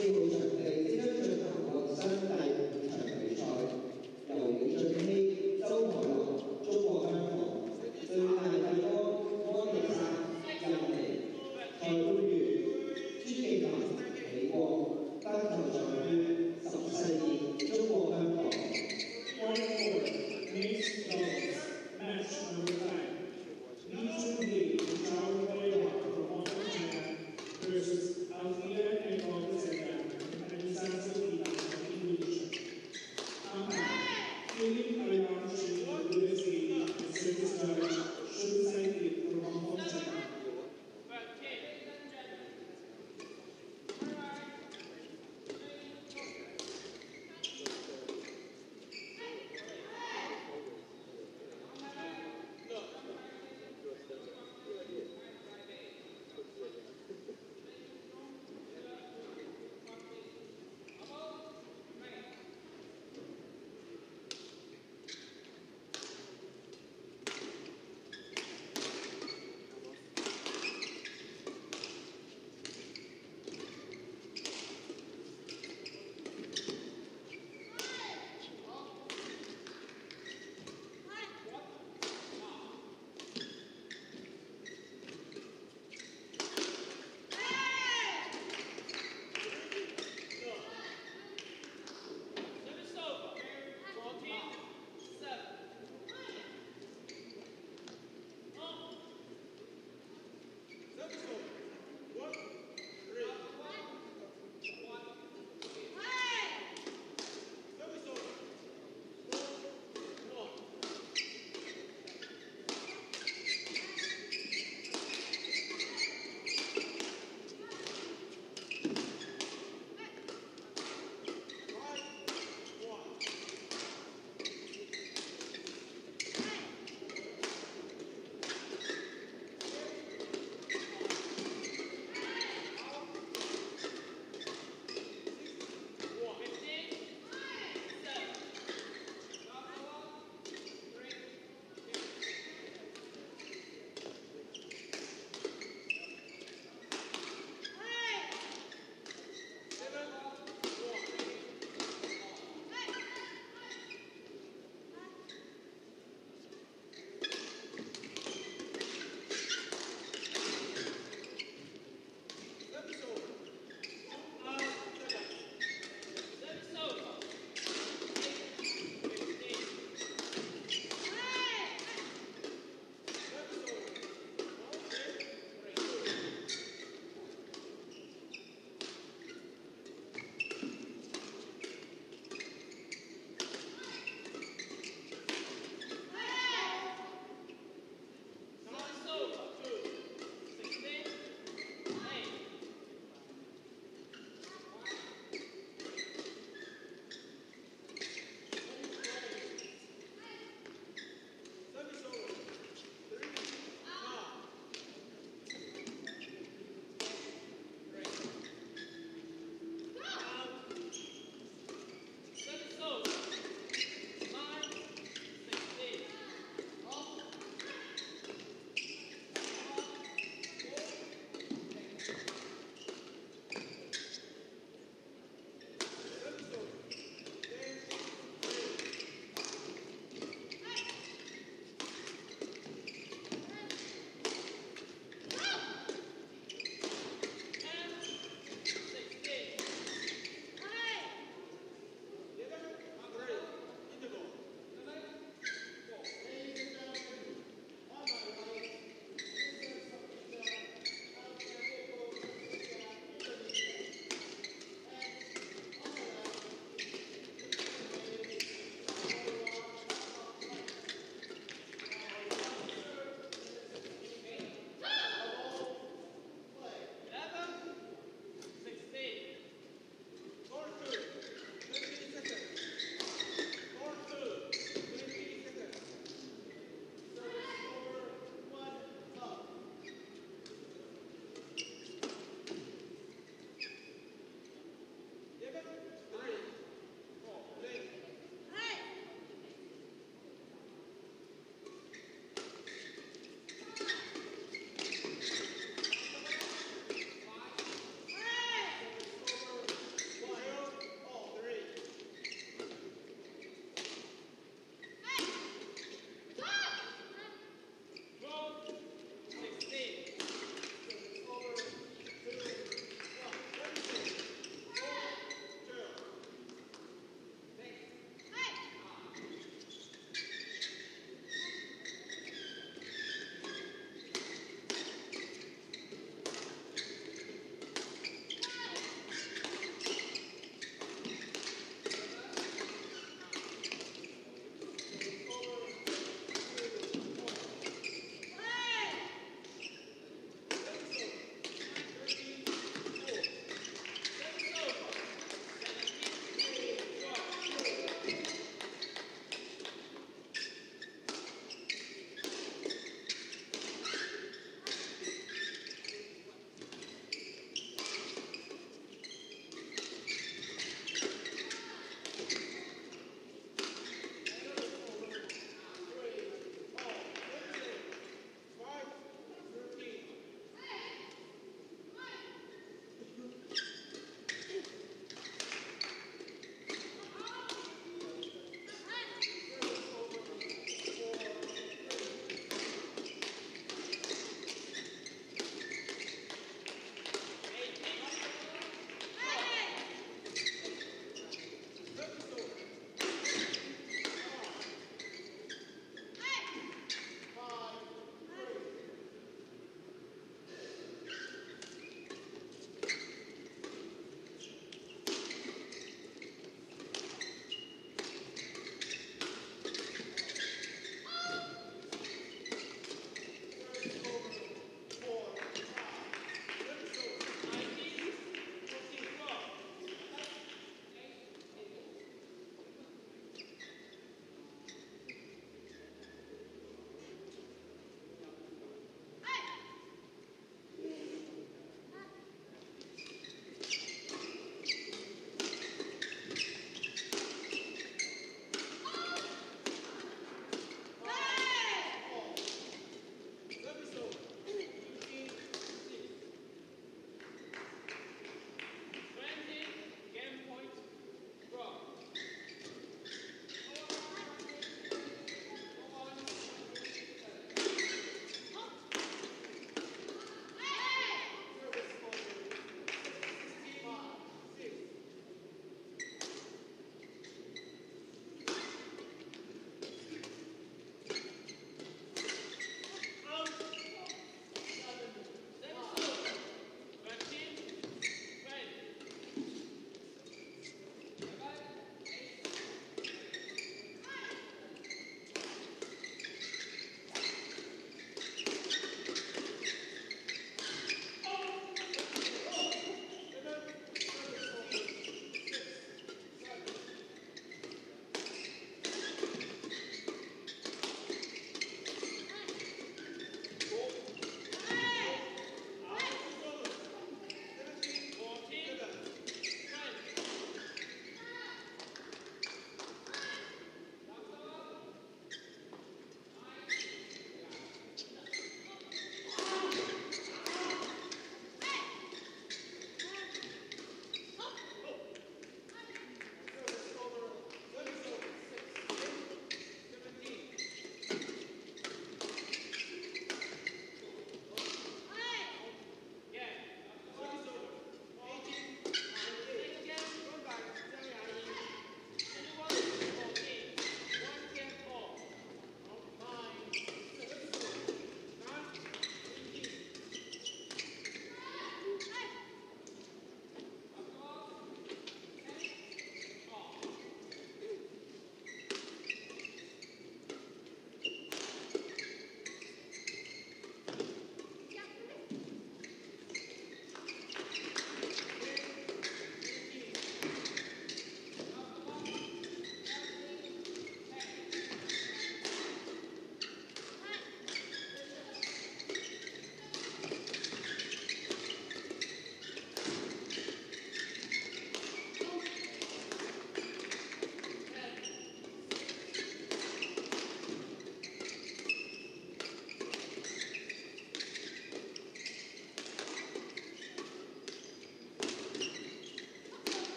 giving